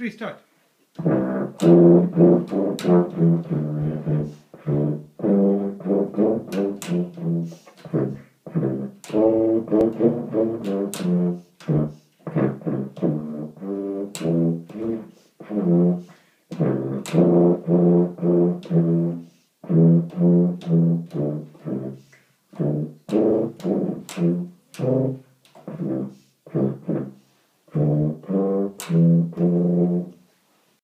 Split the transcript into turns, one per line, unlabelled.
three, start.